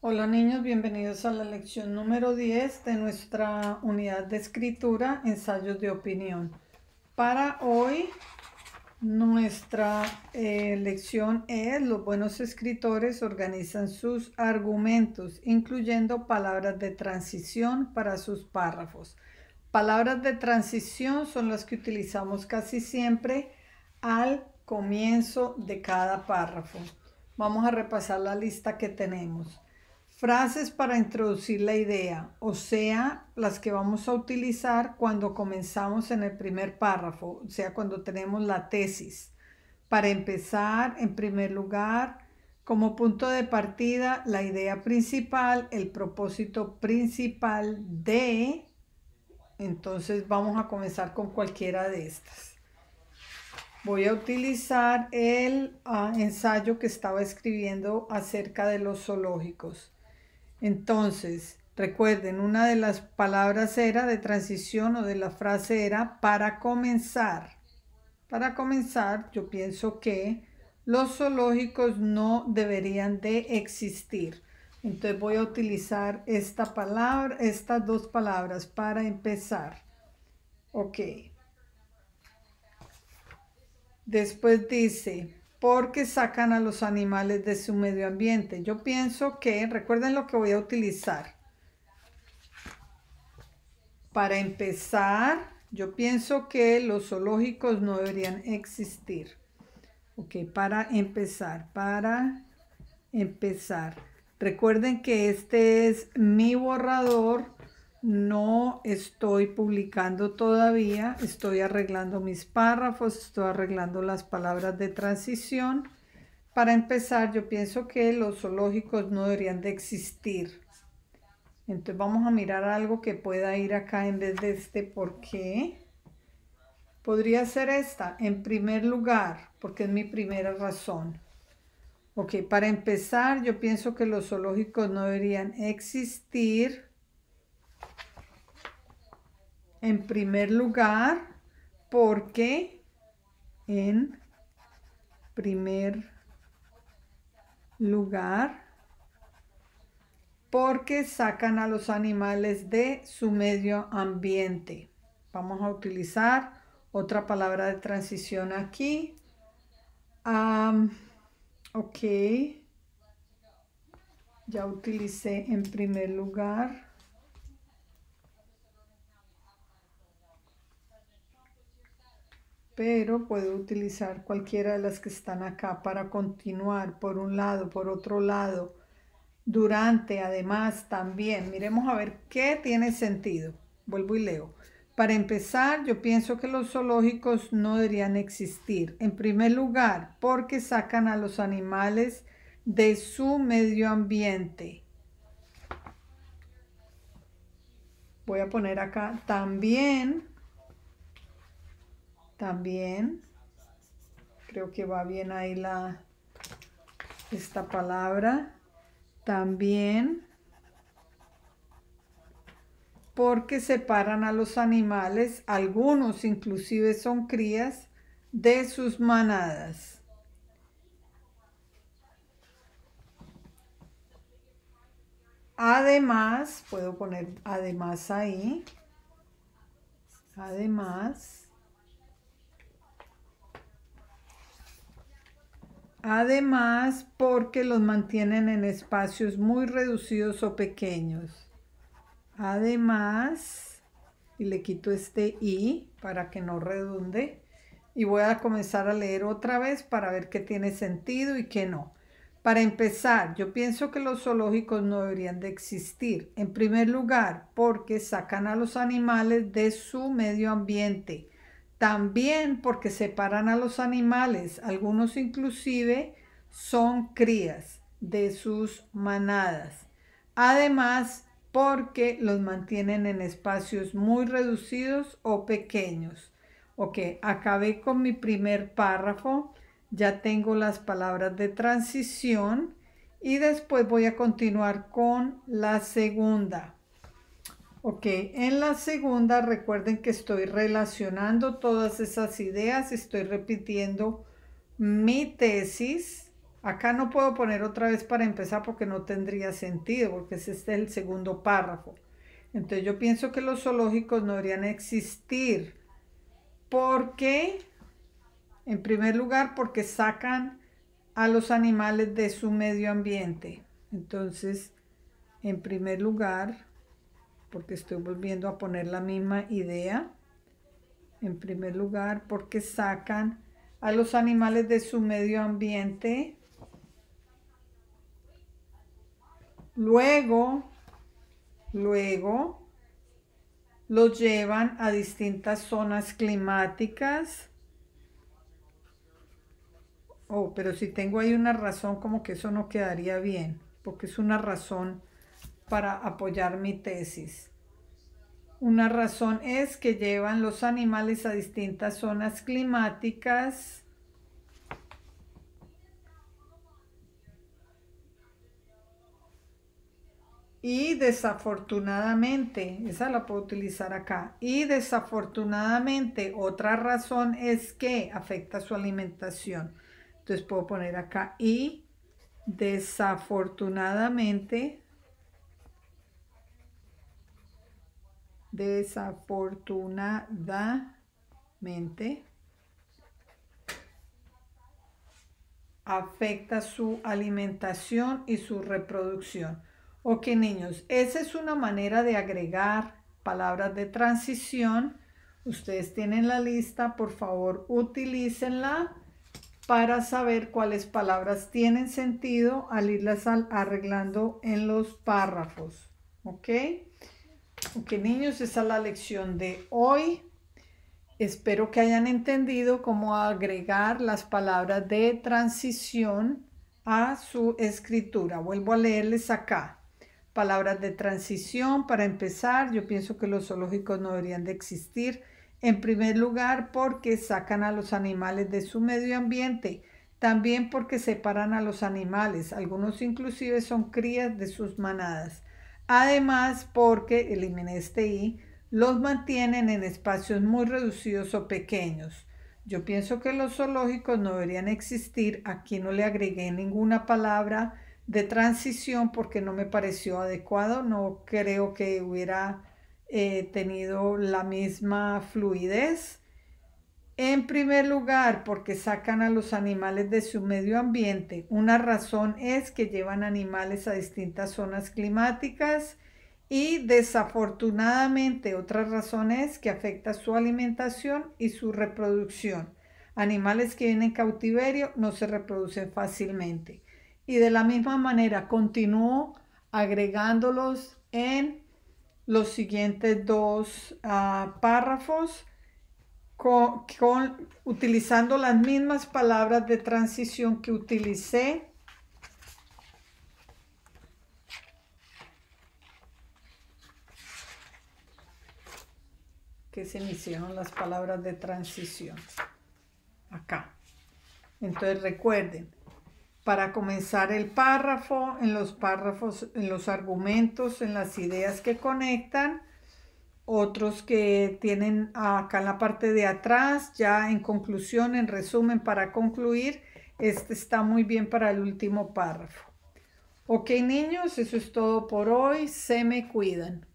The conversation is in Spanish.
Hola niños, bienvenidos a la lección número 10 de nuestra unidad de escritura, ensayos de opinión. Para hoy, nuestra eh, lección es los buenos escritores organizan sus argumentos, incluyendo palabras de transición para sus párrafos. Palabras de transición son las que utilizamos casi siempre al comienzo de cada párrafo. Vamos a repasar la lista que tenemos. Frases para introducir la idea, o sea, las que vamos a utilizar cuando comenzamos en el primer párrafo, o sea, cuando tenemos la tesis. Para empezar, en primer lugar, como punto de partida, la idea principal, el propósito principal de, entonces vamos a comenzar con cualquiera de estas. Voy a utilizar el ah, ensayo que estaba escribiendo acerca de los zoológicos. Entonces, recuerden, una de las palabras era de transición o de la frase era para comenzar. Para comenzar, yo pienso que los zoológicos no deberían de existir. Entonces voy a utilizar esta palabra, estas dos palabras para empezar. Ok. Después dice, porque sacan a los animales de su medio ambiente. Yo pienso que, recuerden lo que voy a utilizar. Para empezar, yo pienso que los zoológicos no deberían existir. Ok, para empezar, para empezar. Recuerden que este es mi borrador no estoy publicando todavía, estoy arreglando mis párrafos, estoy arreglando las palabras de transición. Para empezar, yo pienso que los zoológicos no deberían de existir. Entonces vamos a mirar algo que pueda ir acá en vez de este por qué. Podría ser esta, en primer lugar, porque es mi primera razón. Ok, para empezar, yo pienso que los zoológicos no deberían existir en primer lugar, porque en primer lugar, porque sacan a los animales de su medio ambiente. Vamos a utilizar otra palabra de transición aquí. ok. Ya utilicé en primer lugar. Pero puedo utilizar cualquiera de las que están acá para continuar por un lado, por otro lado, durante, además, también. Miremos a ver qué tiene sentido. Vuelvo y leo. Para empezar, yo pienso que los zoológicos no deberían existir. En primer lugar, porque sacan a los animales de su medio ambiente. Voy a poner acá también también. Creo que va bien ahí la esta palabra. También porque separan a los animales algunos inclusive son crías de sus manadas. Además puedo poner además ahí además Además, porque los mantienen en espacios muy reducidos o pequeños. Además, y le quito este i para que no redunde. Y voy a comenzar a leer otra vez para ver qué tiene sentido y qué no. Para empezar, yo pienso que los zoológicos no deberían de existir. En primer lugar, porque sacan a los animales de su medio ambiente también porque separan a los animales, algunos inclusive son crías de sus manadas. Además, porque los mantienen en espacios muy reducidos o pequeños. Ok, acabé con mi primer párrafo, ya tengo las palabras de transición y después voy a continuar con la segunda. Ok, en la segunda recuerden que estoy relacionando todas esas ideas, estoy repitiendo mi tesis Acá no puedo poner otra vez para empezar porque no tendría sentido, porque ese es el segundo párrafo. Entonces yo pienso que los zoológicos no deberían existir porque, en primer lugar, porque sacan a los animales de su medio ambiente. Entonces, en primer lugar, porque estoy volviendo a poner la misma idea, en primer lugar, porque sacan a los animales de su medio ambiente. Luego, luego, los llevan a distintas zonas climáticas. Oh, pero si tengo ahí una razón, como que eso no quedaría bien, porque es una razón para apoyar mi tesis. Una razón es que llevan los animales a distintas zonas climáticas. Y desafortunadamente, esa la puedo utilizar acá. Y desafortunadamente, otra razón es que afecta su alimentación. Entonces puedo poner acá y desafortunadamente desafortunadamente afecta su alimentación y su reproducción. Ok, niños, esa es una manera de agregar palabras de transición. Ustedes tienen la lista, por favor, utilícenla para saber cuáles palabras tienen sentido al irlas arreglando en los párrafos. ¿Ok? Ok, niños, esa es la lección de hoy. Espero que hayan entendido cómo agregar las palabras de transición a su escritura. Vuelvo a leerles acá. Palabras de transición, para empezar, yo pienso que los zoológicos no deberían de existir. En primer lugar, porque sacan a los animales de su medio ambiente. También porque separan a los animales. Algunos inclusive son crías de sus manadas. Además, porque, eliminé este i, los mantienen en espacios muy reducidos o pequeños. Yo pienso que los zoológicos no deberían existir. Aquí no le agregué ninguna palabra de transición porque no me pareció adecuado. No creo que hubiera eh, tenido la misma fluidez. En primer lugar, porque sacan a los animales de su medio ambiente. Una razón es que llevan animales a distintas zonas climáticas y desafortunadamente otra razón es que afecta su alimentación y su reproducción. Animales que vienen en cautiverio no se reproducen fácilmente. Y de la misma manera continúo agregándolos en los siguientes dos ah, párrafos con, utilizando las mismas palabras de transición que utilicé. Que se iniciaron las palabras de transición. Acá. Entonces recuerden para comenzar el párrafo en los párrafos en los argumentos en las ideas que conectan otros que tienen acá en la parte de atrás, ya en conclusión, en resumen, para concluir, este está muy bien para el último párrafo. Ok, niños, eso es todo por hoy. Se me cuidan.